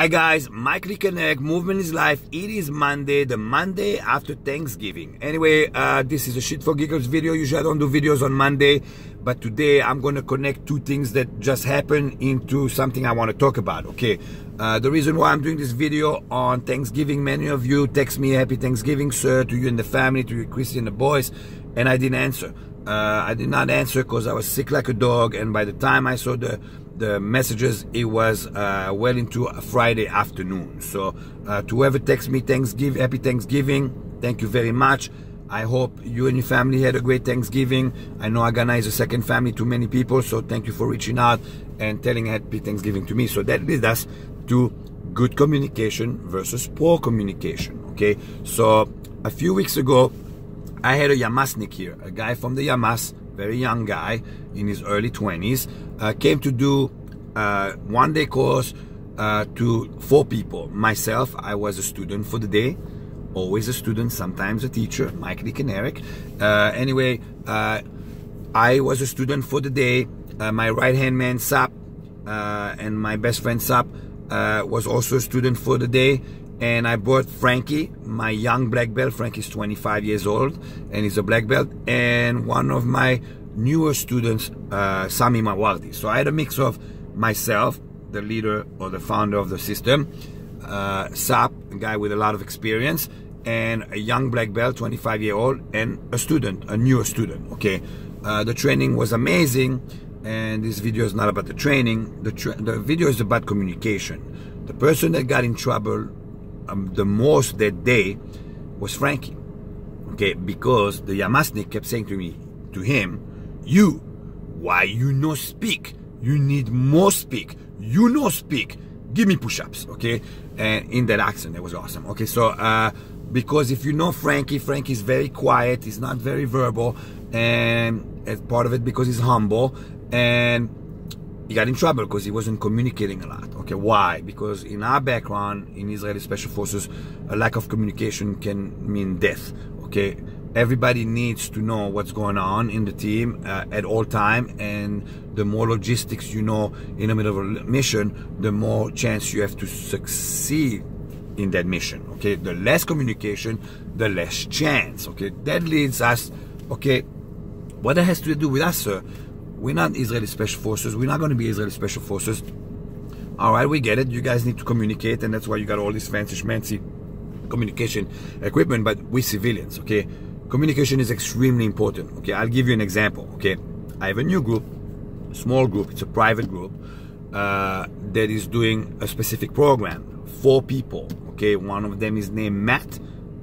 Hi guys, Mike Kanarek, Movement is Life. It is Monday, the Monday after Thanksgiving. Anyway, uh, this is a Shit for Giggles video. Usually I don't do videos on Monday, but today I'm going to connect two things that just happened into something I want to talk about, okay? Uh, the reason why I'm doing this video on Thanksgiving, many of you text me Happy Thanksgiving, sir, to you and the family, to your Christian and the boys, and I didn't answer. Uh, I did not answer because I was sick like a dog, and by the time I saw the the messages, it was uh, well into Friday afternoon. So uh, to whoever text me, Thanksgiving, happy Thanksgiving. Thank you very much. I hope you and your family had a great Thanksgiving. I know Haganah is a second family to many people, so thank you for reaching out and telling happy Thanksgiving to me. So that leads us to good communication versus poor communication. Okay, so a few weeks ago, I had a Yamasnik here, a guy from the Yamas, very young guy in his early 20s, uh, came to do uh, one day course uh, to four people. Myself, I was a student for the day, always a student, sometimes a teacher, Mike Dick and Eric. Uh, anyway, uh, I was a student for the day. Uh, my right hand man, Sap, and my best friend, Sap, was also a student for the day and I brought Frankie, my young black belt. Frankie's 25 years old and he's a black belt, and one of my newer students, uh, Sami Mawardi. So I had a mix of myself, the leader or the founder of the system, uh, Sap, a guy with a lot of experience, and a young black belt, 25 year old, and a student, a newer student. Okay, uh, the training was amazing, and this video is not about the training. The, tra the video is about communication. The person that got in trouble um, the most that day was Frankie. Okay, because the Yamasnik kept saying to me, to him, you, why you no speak? You need more speak. You no speak. Give me push-ups, okay? And in that accent, it was awesome. Okay, so uh, because if you know Frankie, Frankie's very quiet. He's not very verbal, and as part of it because he's humble and he got in trouble because he wasn't communicating a lot. Okay, why? Because in our background, in Israeli Special Forces, a lack of communication can mean death. Okay, everybody needs to know what's going on in the team uh, at all time, and the more logistics you know in the middle of a mission, the more chance you have to succeed in that mission. Okay, the less communication, the less chance. Okay, that leads us. Okay, what that has to do with us, sir? We're not Israeli Special Forces. We're not going to be Israeli Special Forces. All right, we get it. You guys need to communicate, and that's why you got all this fancy schmancy communication equipment. But we civilians, okay? Communication is extremely important. Okay, I'll give you an example. Okay, I have a new group, small group. It's a private group uh, that is doing a specific program. Four people. Okay, one of them is named Matt.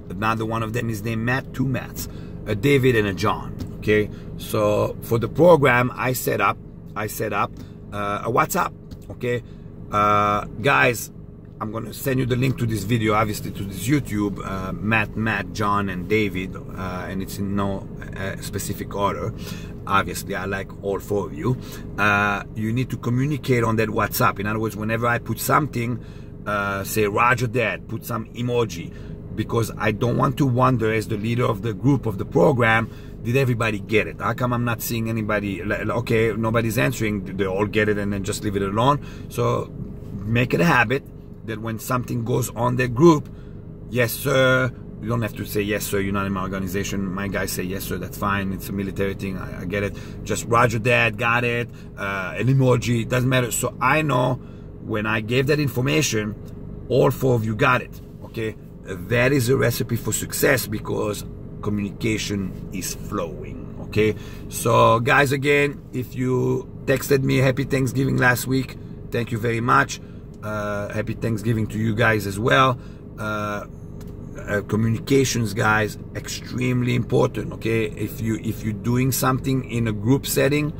Another one of them is named Matt. Two Matts, a David and a John okay? So for the program i set up i set up uh, a whatsapp okay? Uh, guys i'm gonna send you the link to this video obviously to this youtube uh, matt matt john and david uh, and it's in no uh, specific order. Obviously i like all four of you. Uh, you need to communicate on that whatsapp. In other words whenever i put something say roger that put some emoji because i don't want to wonder as the leader of the group of the program did everybody get it? How come I'm not seeing anybody? Okay, nobody's answering. They all get it and then just leave it alone. So make it a habit that when something goes on their group, yes, sir. You don't have to say yes, sir. You're not in my organization. My guys say yes, sir. That's fine. It's a military thing. I, I get it. Just Roger, Dad, got it. Uh, an emoji doesn't matter. So I know when I gave that information, all four of you got it. Okay, that is a recipe for success because communication is flowing okay? So guys again if you texted me happy thanksgiving last week thank you very much. Uh, happy thanksgiving to you guys as well. Uh, uh, communications guys extremely important okay? If you if you're doing something in a group setting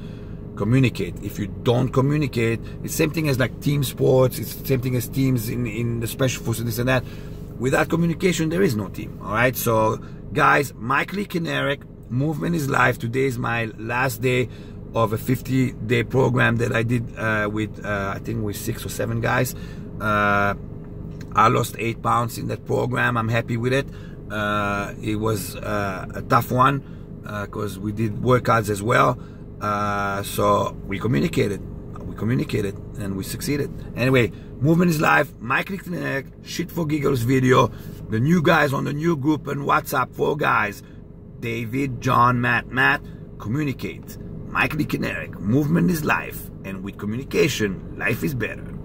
communicate. If you don't communicate it's same thing as like team sports it's same thing as teams in in the special forces this and that without communication there is no team all right so Guys, Mike Lee Movement is Life. Today is my last day of a 50 day program that I did uh, with, uh, I think, with six or seven guys. Uh, I lost eight pounds in that program. I'm happy with it. Uh, it was uh, a tough one because uh, we did workouts as well. so we communicated. We communicated and we succeeded. Anyway, Movement is life. Mike Lee Kanarek, Shit for Giggles video. The new guys on the new group and WhatsApp. Four guys. David, John, Matt, Matt. Communicate. Mike Lee Kanarek. Movement is life. And with communication, life is better.